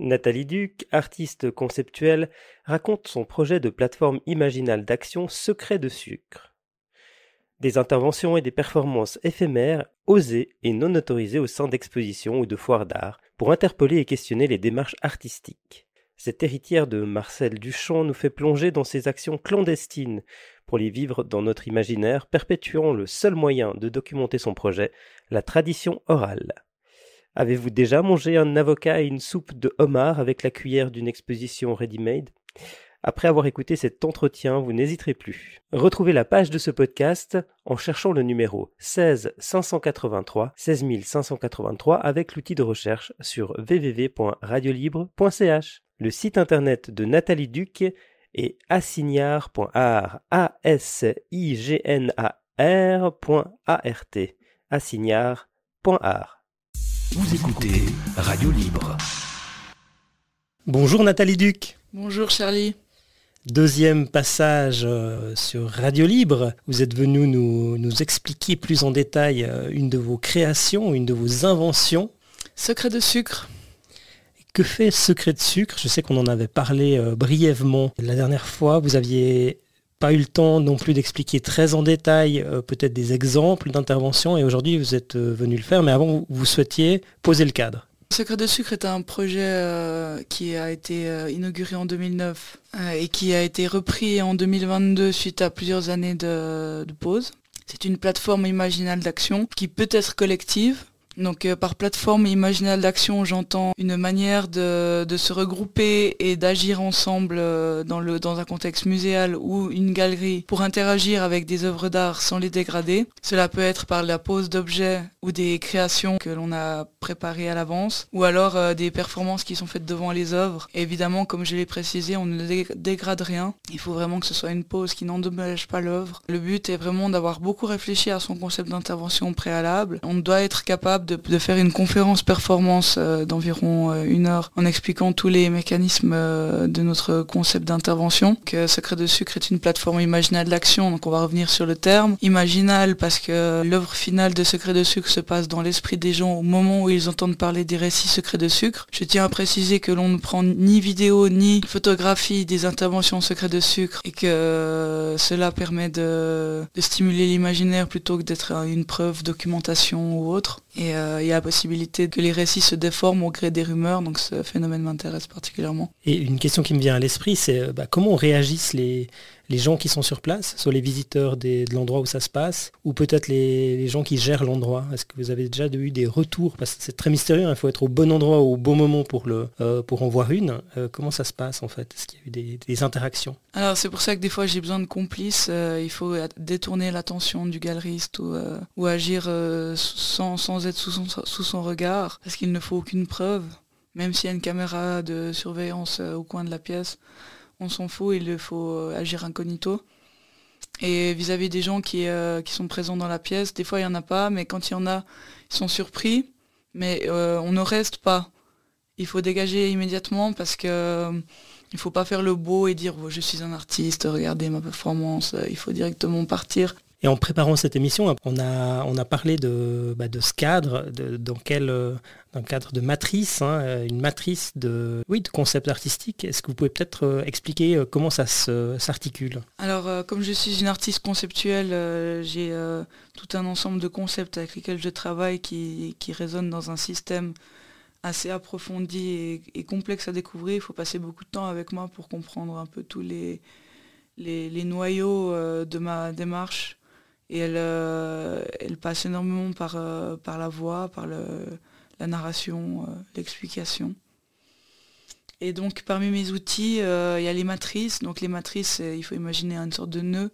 Nathalie Duc, artiste conceptuelle, raconte son projet de plateforme imaginale d'action Secret de sucre. Des interventions et des performances éphémères, osées et non autorisées au sein d'expositions ou de foires d'art, pour interpeller et questionner les démarches artistiques. Cette héritière de Marcel Duchamp nous fait plonger dans ses actions clandestines pour les vivre dans notre imaginaire, perpétuant le seul moyen de documenter son projet, la tradition orale. Avez-vous déjà mangé un avocat et une soupe de homard avec la cuillère d'une exposition ready-made? Après avoir écouté cet entretien, vous n'hésiterez plus. Retrouvez la page de ce podcast en cherchant le numéro 16 583 16 583 avec l'outil de recherche sur www.radiolibre.ch. Le site internet de Nathalie Duc est assignard.art. Vous écoutez Radio Libre. Bonjour Nathalie Duc. Bonjour Charlie. Deuxième passage euh, sur Radio Libre. Vous êtes venu nous, nous expliquer plus en détail euh, une de vos créations, une de vos inventions. Secret de sucre. Que fait Secret de sucre? Je sais qu'on en avait parlé euh, brièvement la dernière fois. Vous aviez pas eu le temps non plus d'expliquer très en détail euh, peut-être des exemples d'intervention et aujourd'hui vous êtes euh, venu le faire, mais avant vous souhaitiez poser le cadre. Secret de sucre est un projet euh, qui a été inauguré en 2009 et qui a été repris en 2022 suite à plusieurs années de pause. C'est une plateforme imaginale d'action qui peut être collective donc euh, par plateforme imaginale d'action, j'entends une manière de, se regrouper et d'agir ensemble euh, dans, le, dans un contexte muséal ou une galerie pour interagir avec des œuvres d'art sans les dégrader. Cela peut être par la pose d'objets ou des créations que l'on a préparées à l'avance, ou alors euh, des performances qui sont faites devant les œuvres. évidemment, comme je l'ai précisé, on ne dégrade rien. Il faut vraiment que ce soit une pose qui n'endommage pas l'œuvre. Le but est vraiment d'avoir beaucoup réfléchi à son concept d'intervention préalable. On doit être capable de, faire une conférence performance euh, d'environ euh, une heure en expliquant tous les mécanismes euh, de notre concept d'intervention. Que Secret de Sucre est une plateforme imaginale d'action, donc on va revenir sur le terme. Imaginal parce que l'œuvre finale de Secret de Sucre se passe dans l'esprit des gens au moment où ils entendent parler des récits Secrets de Sucre. Je tiens à préciser que l'on ne prend ni vidéo ni photographie des interventions Secrets de Sucre et que cela permet de stimuler l'imaginaire plutôt que d'être une preuve, documentation ou autre. Et euh, il y a la possibilité que les récits se déforment au gré des rumeurs, donc ce phénomène m'intéresse particulièrement. Et une question qui me vient à l'esprit, c'est euh, bah, comment réagissent les, les gens qui sont sur place, soit les visiteurs de l'endroit où ça se passe, ou peut-être les, gens qui gèrent l'endroit Est-ce que vous avez déjà eu des retours? Parce que c'est très mystérieux, hein, il faut être au bon endroit au bon moment pour, euh, en voir une. Euh, comment ça se passe en fait? Est-ce qu'il y a eu des, interactions? Alors c'est pour ça que des fois j'ai besoin de complices. Euh, il faut détourner l'attention du galeriste ou, agir sans, sans, être sous son, sous son regard, parce qu'il ne faut aucune preuve. Même s'il y a une caméra de surveillance au coin de la pièce, on s'en fout, il faut euh, agir incognito. Et vis-à-vis des gens euh, qui, sont présents dans la pièce, des fois il n'y en a pas, mais quand il y en a, ils sont surpris, mais euh, on ne reste pas. Il faut dégager immédiatement parce que il ne faut pas faire le beau et dire je suis un artiste, regardez ma performance, il faut directement partir. Et en préparant cette émission, on a, on a parlé de, bah, de ce cadre, dans quel euh, dans le cadre de matrice, hein, euh, une matrice de, oui, de concepts artistiques. Est-ce que vous pouvez peut-être euh, expliquer comment ça s'articule? Alors, comme je suis une artiste conceptuelle, j'ai tout un ensemble de concepts avec lesquels je travaille qui, qui résonnent dans un système assez approfondi et, complexe à découvrir. Il faut passer beaucoup de temps avec moi pour comprendre un peu tous les, les noyaux de ma démarche et elle, euh, elle passe énormément par, euh, la voix, par la narration, euh, l'explication. Et donc parmi mes outils, il y a les matrices. Donc les matrices, il faut imaginer une sorte de nœud,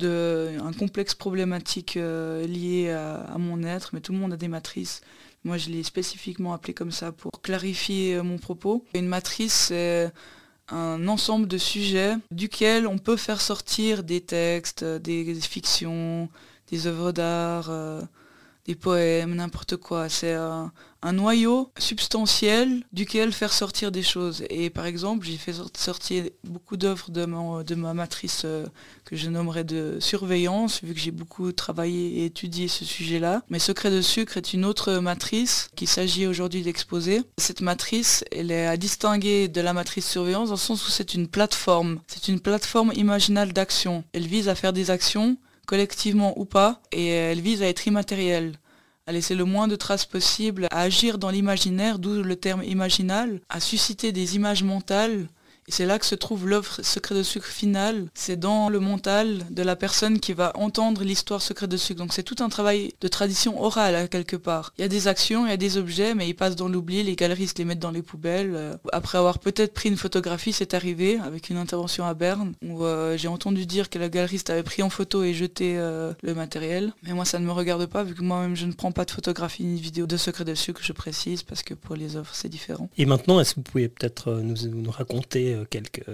un complexe problématique lié à, mon être, mais tout le monde a des matrices. Moi, je l'ai spécifiquement appelé comme ça pour clarifier mon propos. Une matrice, c'est un ensemble de sujets duquel on peut faire sortir des textes, des fictions, des œuvres d'art, euh, des poèmes, n'importe quoi. C'est un, noyau substantiel duquel faire sortir des choses. Et par exemple, j'ai fait sortir beaucoup d'œuvres de, ma matrice euh, que je nommerais de surveillance, vu que j'ai beaucoup travaillé et étudié ce sujet-là. Mais Secret de sucre est une autre matrice qu'il s'agit aujourd'hui d'exposer. Cette matrice, elle est à distinguer de la matrice surveillance dans le sens où c'est une plateforme. C'est une plateforme imaginale d'action. Elle vise à faire des actions collectivement ou pas, et elle vise à être immatérielle, à laisser le moins de traces possible, à agir dans l'imaginaire, d'où le terme imaginal, à susciter des images mentales c'est là que se trouve l'œuvre Secret de sucre finale. C'est dans le mental de la personne qui va entendre l'histoire Secret de sucre. Donc c'est tout un travail de tradition orale à quelque part. Il y a des actions, il y a des objets, mais ils passent dans l'oubli. Les galeristes les mettent dans les poubelles. Euh, après avoir peut-être pris une photographie, c'est arrivé avec une intervention à Berne où euh, j'ai entendu dire que la galeriste avait pris en photo et jeté euh, le matériel. Mais moi ça ne me regarde pas vu que moi-même je ne prends pas de photographie ni de vidéo de Secret de sucre, je précise, parce que pour les offres c'est différent. Et maintenant, est-ce que vous pouvez peut-être nous, raconter quelques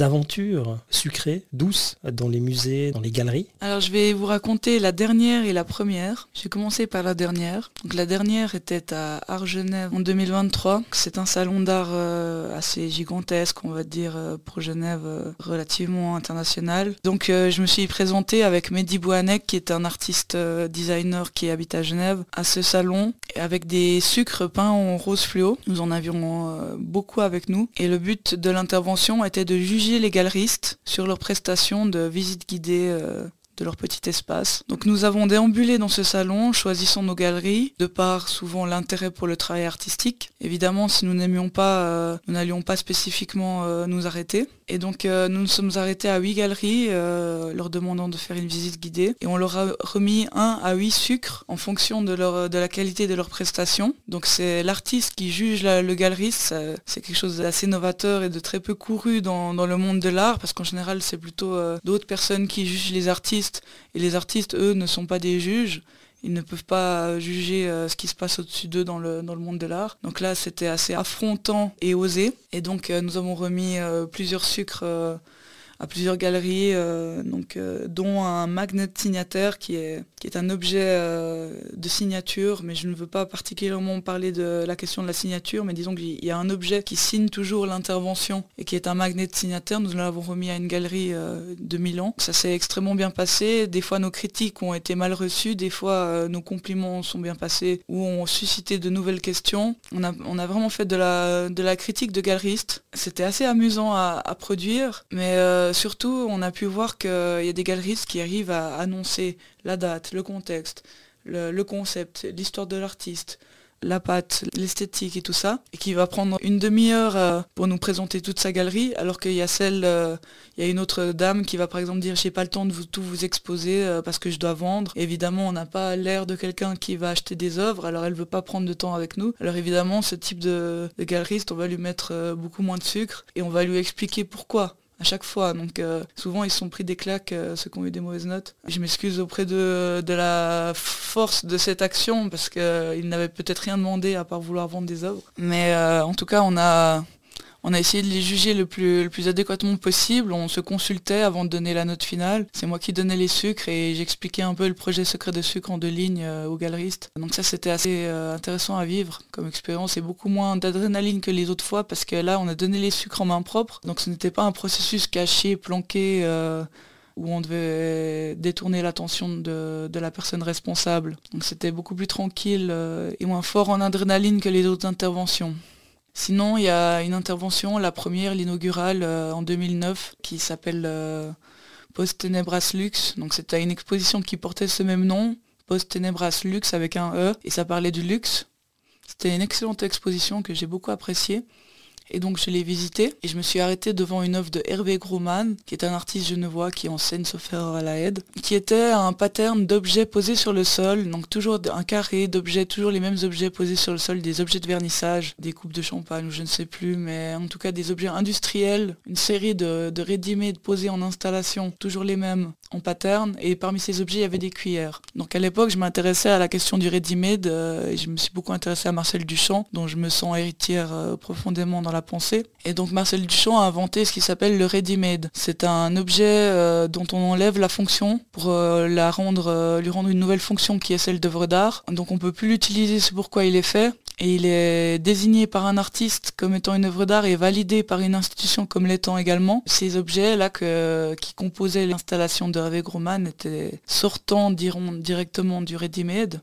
aventures sucrées, douces, dans les musées, dans les galeries Alors je vais vous raconter la dernière et la première. J'ai commencé par la dernière. Donc la dernière était à Argenève en 2023. C'est un salon d'art euh, assez gigantesque, on va dire, euh, pour Genève, euh, relativement international. Donc je me suis présentée avec Mehdi Bouanek, qui est un artiste designer qui habite à Genève, à ce salon, avec des sucres peints en rose fluo. Nous en avions beaucoup avec nous. Et le but de l'intervention était de juger les galeristes sur leurs prestations de visite guidée euh, de leur petit espace. Donc nous avons déambulé dans ce salon, choisissant nos galeries, de par souvent l'intérêt pour le travail artistique. Évidemment, si nous n'aimions pas, euh, nous n'allions pas spécifiquement euh, nous arrêter. Et donc euh, nous nous sommes arrêtés à huit galeries, leur demandant de faire une visite guidée. Et on leur a remis un à huit sucres en fonction de, leur, la qualité de leurs prestations. Donc c'est l'artiste qui juge le galeriste. C'est quelque chose d'assez novateur et de très peu couru dans, dans le monde de l'art, parce qu'en général c'est plutôt d'autres personnes qui jugent les artistes et les artistes, eux, ne sont pas des juges. Ils ne peuvent pas juger euh, ce qui se passe au-dessus d'eux dans le, monde de l'art. Donc là, c'était assez affrontant et osé. Et donc, euh, nous avons remis euh, plusieurs sucres à plusieurs galeries, euh, donc, euh, dont un magnet signataire qui est, qui est un objet euh, de signature, mais je ne veux pas particulièrement parler de la question de la signature, mais disons qu'il y a un objet qui signe toujours l'intervention et qui est un magnet signataire. Nous l'avons remis à une galerie de Milan. Ça s'est extrêmement bien passé. Des fois, nos critiques ont été mal reçues, des fois, nos compliments sont bien passés ou ont suscité de nouvelles questions. On a, on a vraiment fait de la, de la critique de galeriste. C'était assez amusant à produire, mais surtout, on a pu voir qu'il y a des galeristes qui arrivent à annoncer la date, le contexte, le, concept, l'histoire de l'artiste, la pâte, l'esthétique et tout ça, et qui va prendre une demi-heure euh, pour nous présenter toute sa galerie, alors qu'il y a celle, euh, il y a une autre dame qui va par exemple dire j'ai pas le temps de tout vous exposer euh, parce que je dois vendre. évidemment, on n'a pas l'air de quelqu'un qui va acheter des œuvres, alors elle veut pas prendre de temps avec nous. Alors évidemment, ce type de galeriste, on va lui mettre beaucoup moins de sucre et on va lui expliquer pourquoi à chaque fois. Donc euh, souvent ils sont pris des claques, euh, ceux qui ont eu des mauvaises notes. Je m'excuse auprès de, de, la force de cette action parce qu'ils n'avaient peut-être rien demandé à part vouloir vendre des œuvres. Mais euh, en tout cas on a on a essayé de les juger le plus, adéquatement possible. On se consultait avant de donner la note finale. C'est moi qui donnais les sucres et j'expliquais un peu le projet secret de sucre en deux lignes euh, aux galeristes. Donc ça, c'était assez euh, intéressant à vivre comme expérience et beaucoup moins d'adrénaline que les autres fois parce que là, on a donné les sucres en main propre. Donc ce n'était pas un processus caché, planqué. Euh, où on devait détourner l'attention de, la personne responsable. Donc c'était beaucoup plus tranquille et moins fort en adrénaline que les autres interventions. Sinon, il y a une intervention, la première, l'inaugurale euh, en 2009, qui s'appelle euh, Post Tenebras Lux. Donc c'était une exposition qui portait ce même nom, Post Tenebras Lux avec un E, et ça parlait du luxe. C'était une excellente exposition que j'ai beaucoup appréciée. Et donc je l'ai visité. Et je me suis arrêtée devant une œuvre de Hervé Grumman, qui est un artiste genevois qui enseigne sauf à la aide, qui était un pattern d'objets posés sur le sol, donc toujours un carré d'objets, toujours les mêmes objets posés sur le sol, des objets de vernissage, des coupes de champagne ou je ne sais plus, mais en tout cas des objets industriels, une série de, de posés en installation, toujours les mêmes, en pattern et parmi ces objets il y avait des cuillères. Donc à l'époque je m'intéressais à la question du ready-made euh, et je me suis beaucoup intéressée à Marcel Duchamp dont je me sens héritière euh, profondément dans la pensée. Et donc Marcel Duchamp a inventé ce qui s'appelle le ready-made. C'est un objet euh, dont on enlève la fonction pour la rendre, lui rendre une nouvelle fonction qui est celle d'œuvre d'art. Donc on peut plus l'utiliser, c'est pourquoi il est fait. Et il est désigné par un artiste comme étant une œuvre d'art et validé par une institution comme l'étant également. Ces objets-là qui composaient l'installation de Hervé Groman étaient sortant, diront, directement du ready-made.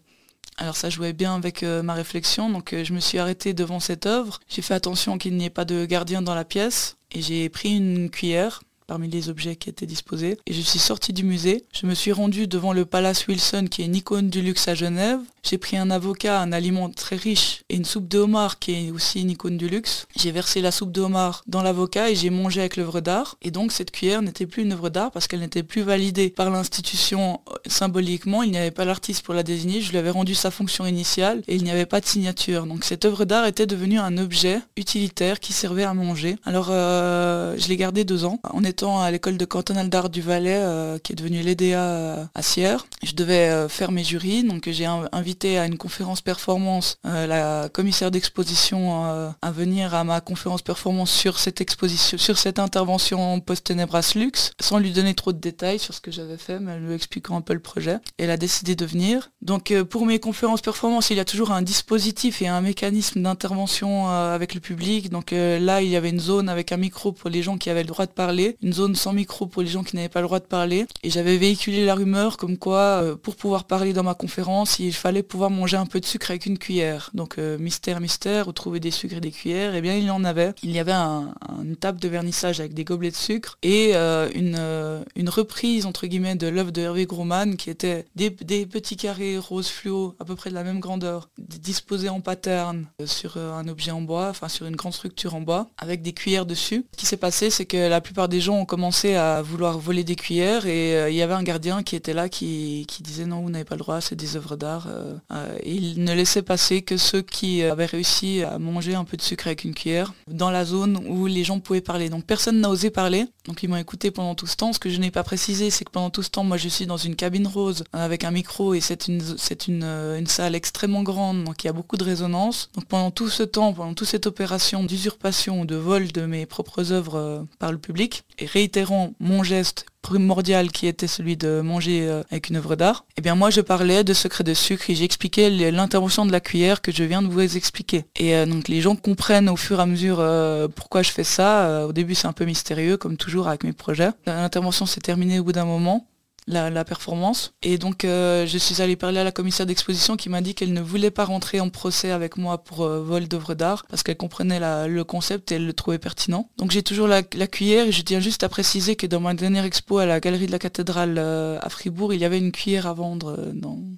Alors ça jouait bien avec euh, ma réflexion, donc euh, je me suis arrêtée devant cette œuvre. J'ai fait attention qu'il n'y ait pas de gardien dans la pièce et j'ai pris une cuillère parmi les objets qui étaient disposés. Et je suis sortie du musée. Je me suis rendue devant le Palace Wilson qui est une icône du luxe à Genève. J'ai pris un avocat, un aliment très riche et une soupe de homard qui est aussi une icône du luxe. J'ai versé la soupe de homard dans l'avocat et j'ai mangé avec l'œuvre d'art. Et donc cette cuillère n'était plus une œuvre d'art parce qu'elle n'était plus validée par l'institution symboliquement. Il n'y avait pas l'artiste pour la désigner. Je lui avais rendu sa fonction initiale et il n'y avait pas de signature. Donc cette œuvre d'art était devenue un objet utilitaire qui servait à manger. Alors euh, je l'ai gardé deux ans à l'école de cantonal d'art du Valais euh, qui est devenue l'EDA à Sierre. Je devais faire mes jurys donc j'ai invité à une conférence performance euh, la commissaire d'exposition euh, à venir à ma conférence performance sur cette exposition, sur cette intervention post-Tenebras Lux, sans lui donner trop de détails sur ce que j'avais fait, mais lui expliquant un peu le projet. Elle a décidé de venir. Donc euh, pour mes conférences performance, il y a toujours un dispositif et un mécanisme d'intervention avec le public. Donc là, il y avait une zone avec un micro pour les gens qui avaient le droit de parler, zone sans micro pour les gens qui n'avaient pas le droit de parler. Et j'avais véhiculé la rumeur comme quoi, pour pouvoir parler dans ma conférence, il fallait pouvoir manger un peu de sucre avec une cuillère. Donc euh, mystère, mystère, où trouver des sucres et des cuillères, et eh bien il y en avait. Il y avait une table de vernissage avec des gobelets de sucre et euh, une, euh, une, reprise entre guillemets de l'œuvre de Hervé Groman qui était des, petits carrés rose fluo à peu près de la même grandeur, disposés en pattern sur un objet en bois, enfin sur une grande structure en bois, avec des cuillères dessus. Ce qui s'est passé, c'est que la plupart des gens ont commencé à vouloir voler des cuillères et il y avait un gardien qui était là qui, qui disait non, vous n'avez pas le droit, c'est des œuvres d'art. Euh, il ne laissait passer que ceux qui avaient réussi à manger un peu de sucre avec une cuillère dans la zone où les gens pouvaient parler. Donc personne n'a osé parler. Donc ils m'ont écouté pendant tout ce temps. Ce que je n'ai pas précisé, c'est que pendant tout ce temps, moi je suis dans une cabine rose avec un micro et c'est une, c'est une, une salle extrêmement grande, donc il y a beaucoup de résonance. Donc pendant tout ce temps, pendant toute cette opération d'usurpation ou de vol de mes propres œuvres euh, par le public, réitérant mon geste primordial qui était celui de manger euh, avec une œuvre d'art, eh bien moi je parlais de secret de sucre et j'expliquais l'intervention de la cuillère que je viens de vous expliquer. Et euh, donc les gens comprennent au fur et à mesure euh, pourquoi je fais ça. au début c'est un peu mystérieux comme toujours avec mes projets. L'intervention s'est terminée au bout d'un moment la, performance. Et donc euh, je suis allée parler à la commissaire d'exposition qui m'a dit qu'elle ne voulait pas rentrer en procès avec moi pour euh, vol d'œuvres d'art parce qu'elle comprenait le concept et elle le trouvait pertinent. Donc j'ai toujours la, cuillère et je tiens juste à préciser que dans ma dernière expo à la galerie de la cathédrale euh, à Fribourg, il y avait une cuillère à vendre.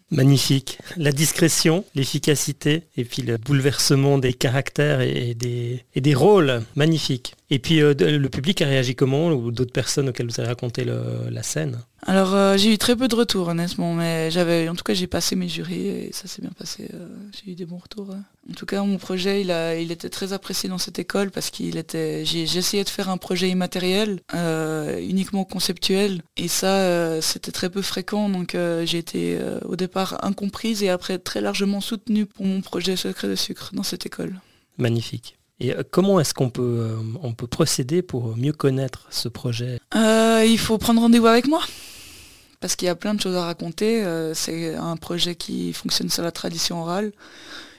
Magnifique. La discrétion, l'efficacité et puis le bouleversement des caractères et des, et des rôles. Magnifique. Et puis le public a réagi comment ou d'autres personnes auxquelles vous avez raconté la scène? Alors euh, j'ai eu très peu de retours honnêtement, mais j'avais en tout cas j'ai passé mes jurys et ça s'est bien passé. Euh, j'ai eu des bons retours. En tout cas mon projet il, a, il était très apprécié dans cette école parce qu'il était. J'ai essayé de faire un projet immatériel, euh, uniquement conceptuel, et ça c'était très peu fréquent, donc j'ai été au départ incomprise et après très largement soutenue pour mon projet secret de sucre dans cette école. Magnifique. Et comment est-ce qu'on peut, on peut procéder pour mieux connaître ce projet? Il faut prendre rendez-vous avec moi parce qu'il y a plein de choses à raconter. Euh, c'est un projet qui fonctionne sur la tradition orale.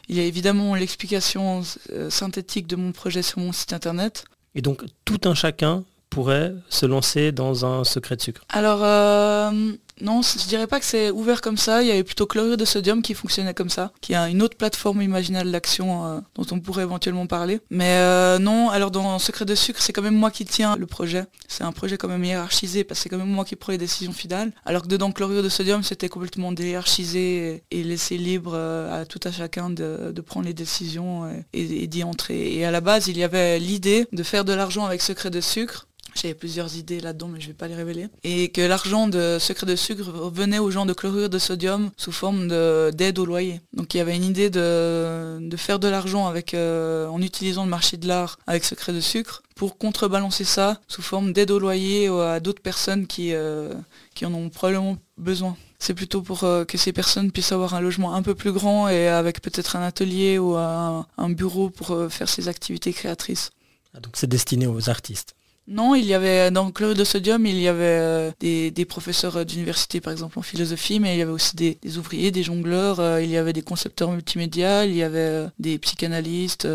Il y a évidemment l'explication euh, synthétique de mon projet sur mon site internet. Et donc tout un chacun pourrait se lancer dans un secret de sucre? Alors, euh, non, je dirais pas que c'est ouvert comme ça. Il y avait plutôt Chlorure de sodium qui fonctionnait comme ça, qui a une autre plateforme imaginale d'action euh, dont on pourrait éventuellement parler. Mais euh, non, alors dans Secret de sucre, c'est quand même moi qui tiens le projet. C'est un projet quand même hiérarchisé parce que c'est quand même moi qui prends les décisions finales. Alors que dedans Chlorure de sodium, c'était complètement déhiérarchisé et laissé libre euh, à tout à chacun de, prendre les décisions et d'y entrer. Et à la base, il y avait l'idée de faire de l'argent avec Secret de sucre J'avais plusieurs idées là-dedans, mais je ne vais pas les révéler. Et que l'argent de Secret de Sucre venait aux gens de chlorure de sodium sous forme d'aide au loyer. Donc il y avait une idée de, faire de l'argent avec euh, en utilisant le marché de l'art avec Secret de Sucre pour contrebalancer ça sous forme d'aide au loyer à d'autres personnes qui, euh, qui en ont probablement besoin. C'est plutôt pour euh, que ces personnes puissent avoir un logement un peu plus grand et avec peut-être un atelier ou un, bureau pour faire ces activités créatrices. Ah, donc c'est destiné aux artistes non, il y avait dans le chlorure de sodium, il y avait euh, des, professeurs d'université par exemple en philosophie, mais il y avait aussi des, ouvriers, des jongleurs, euh, il y avait des concepteurs multimédia, il y avait euh, des psychanalystes,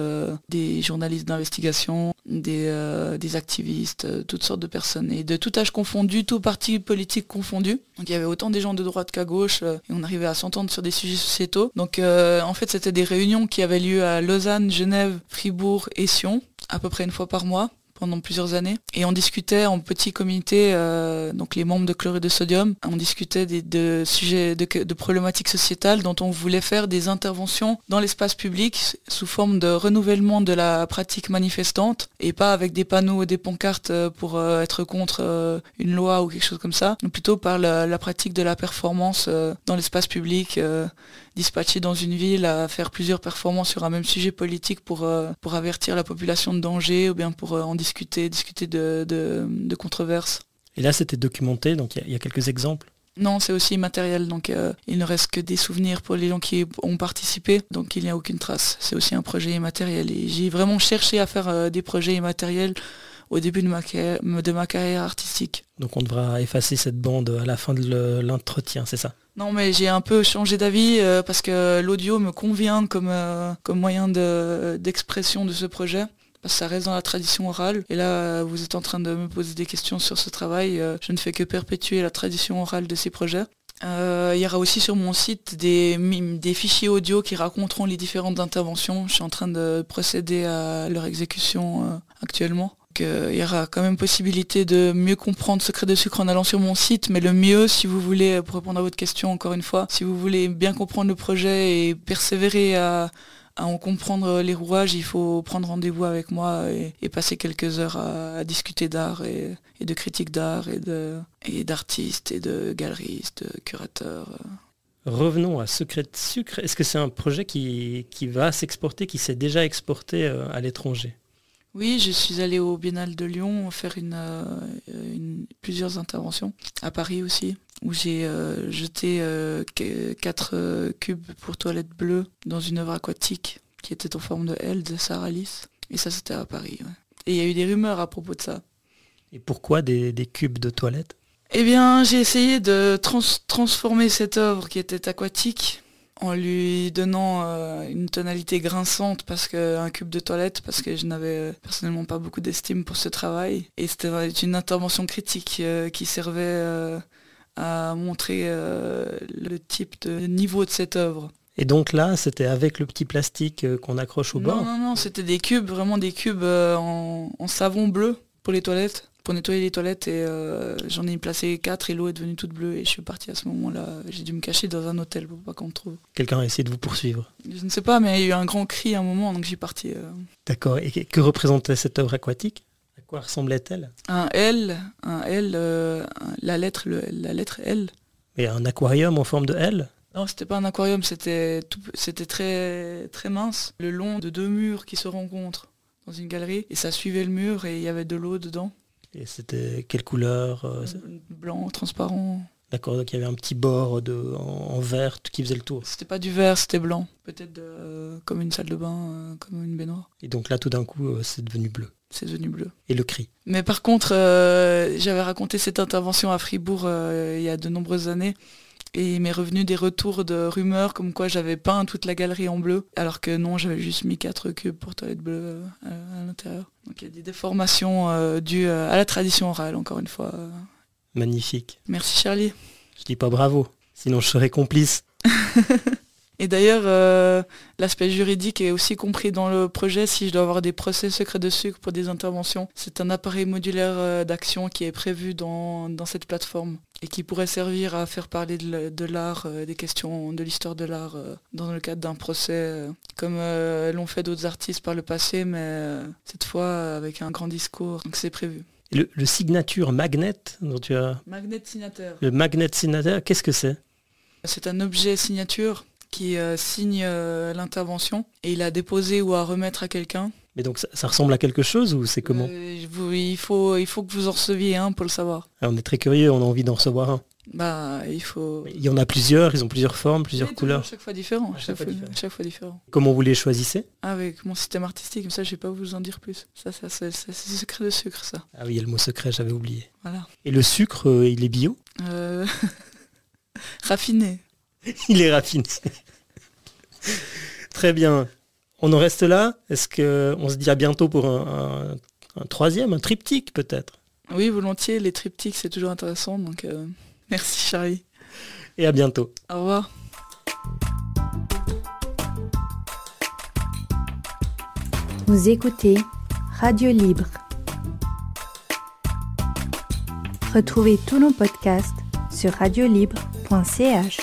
des journalistes d'investigation, des, activistes, toutes sortes de personnes, et de tout âge confondu, tout parti politique confondu. Donc il y avait autant des gens de droite qu'à gauche, et on arrivait à s'entendre sur des sujets sociétaux. Donc en fait c'était des réunions qui avaient lieu à Lausanne, Genève, Fribourg et Sion, à peu près une fois par mois pendant plusieurs années. Et on discutait en petit comité, euh, donc les membres de chlorure de sodium, on discutait de sujets, de, problématiques sociétales dont on voulait faire des interventions dans l'espace public sous forme de renouvellement de la pratique manifestante et pas avec des panneaux ou des pancartes euh, pour euh, être contre une loi ou quelque chose comme ça, mais plutôt par la, pratique de la performance dans l'espace public dispatché dans une ville à faire plusieurs performances sur un même sujet politique pour, euh, pour avertir la population de danger ou bien pour euh, en discuter, discuter de, de, controverses. Et là, c'était documenté, donc il y, a quelques exemples? Non, c'est aussi immatériel, donc euh, il ne reste que des souvenirs pour les gens qui ont participé, donc il n'y a aucune trace. C'est aussi un projet immatériel. Et j'ai vraiment cherché à faire des projets immatériels au début de ma, de ma carrière artistique. Donc on devra effacer cette bande à la fin de l'entretien, c'est ça? Non, mais j'ai un peu changé d'avis euh, parce que l'audio me convient comme, euh, comme moyen d'expression de, ce projet. Ça reste dans la tradition orale. Et là, vous êtes en train de me poser des questions sur ce travail. Euh, je ne fais que perpétuer la tradition orale de ces projets. il y aura aussi sur mon site des, des, fichiers audio qui raconteront les différentes interventions. Je suis en train de procéder à leur exécution actuellement il y aura quand même possibilité de mieux comprendre Secret de Sucre en allant sur mon site, mais le mieux, si vous voulez, pour répondre à votre question encore une fois, si vous voulez bien comprendre le projet et persévérer à, en comprendre les rouages, il faut prendre rendez-vous avec moi et, passer quelques heures à, discuter d'art et, de critique d'art et d'artistes et, de galeristes, de curateurs. Revenons à Secret de Sucre. Est-ce que c'est un projet qui va s'exporter, qui s'est déjà exporté euh, à l'étranger? Oui, je suis allée au Biennale de Lyon faire euh, plusieurs interventions, à Paris aussi, où j'ai euh, jeté euh, quatre cubes pour toilettes bleues dans une œuvre aquatique qui était en forme de L de Sarah Alice. Et ça, c'était à Paris. Et il y a eu des rumeurs à propos de ça. Et pourquoi des, cubes de toilettes? Eh bien, j'ai essayé de transformer cette œuvre qui était aquatique en lui donnant euh, une tonalité grinçante parce que un cube de toilette parce que je n'avais personnellement pas beaucoup d'estime pour ce travail. Et c'était une intervention critique euh, qui servait euh, à montrer le type de niveau de cette œuvre. Et donc là, c'était avec le petit plastique qu'on accroche au bord? Non, non, non, c'était des cubes, vraiment des cubes en savon bleu pour les toilettes pour nettoyer les toilettes et euh, j'en ai placé quatre et l'eau est devenue toute bleue et je suis partie à ce moment-là. J'ai dû me cacher dans un hôtel pour pas qu'on me trouve. Quelqu'un a essayé de vous poursuivre? Je ne sais pas, mais il y a eu un grand cri à un moment, donc j'ai parti. Euh. D'accord. Et que représentait cette œuvre aquatique? À quoi ressemblait-elle? Un L, un L, euh, la lettre, la lettre L. Et un aquarium en forme de L? Non, c'était pas un aquarium, c'était c'était très très mince, le long de deux murs qui se rencontrent dans une galerie et ça suivait le mur et il y avait de l'eau dedans. Et c'était quelle couleur euh, Blanc, transparent. D'accord, donc il y avait un petit bord de, en, vert qui faisait le tour. C'était pas du vert, c'était blanc. Peut-être euh, comme une salle de bain, euh, comme une baignoire. Et donc là, tout d'un coup, c'est devenu bleu. C'est devenu bleu. Et le cri. Mais par contre, j'avais raconté cette intervention à Fribourg il y a de nombreuses années. Et il m'est revenu des retours de rumeurs comme quoi j'avais peint toute la galerie en bleu, alors que non, j'avais juste mis quatre cubes pour toilette bleue à, l'intérieur. Donc il y a des déformations euh, dues euh, à la tradition orale, encore une fois. Magnifique. Merci Charlie. Je dis pas bravo, sinon je serais complice. Et d'ailleurs, euh, l'aspect juridique est aussi compris dans le projet si je dois avoir des procès secrets de sucre pour des interventions. C'est un appareil modulaire euh, d'action qui est prévu dans, cette plateforme et qui pourrait servir à faire parler de l'art, euh, des questions de l'histoire de l'art dans le cadre d'un procès, comme l'ont fait d'autres artistes par le passé, mais cette fois avec un grand discours. Donc c'est prévu. Le, le signature magnet dont tu as... Magnet signateur. Le magnet signature, qu'est-ce que c'est? C'est un objet signature qui euh, signe euh, l'intervention et il a déposé ou à remettre à quelqu'un. Mais donc ça, ça ressemble à quelque chose ou c'est comment Euh, vous- il, faut, il faut que vous en receviez un pour le savoir. Ah, On est très curieux, on a envie d'en recevoir un. Bah, il faut... Il y en a plusieurs, ils ont plusieurs formes, plusieurs couleurs. Chaque fois différent. Chaque Chaque, fois différent. chaque fois différent. Comment vous les choisissez Avec mon système artistique, comme ça je vais pas vous en dire plus. Ça, ça, c'est secret de sucre, ça. Ah oui, il y a le mot secret, j'avais oublié. Voilà. Et le sucre, il est bio Euh, Raffiné. Il est raffiné. Très bien. On en reste là Est-ce qu'on se dit à bientôt pour un, un- un troisième, un triptyque peut-être? Oui, volontiers, les triptyques, c'est toujours intéressant. Donc, euh, merci Charlie. Et à bientôt. Au revoir. Vous écoutez Radio Libre. Retrouvez tous nos podcasts sur radiolibre.ch.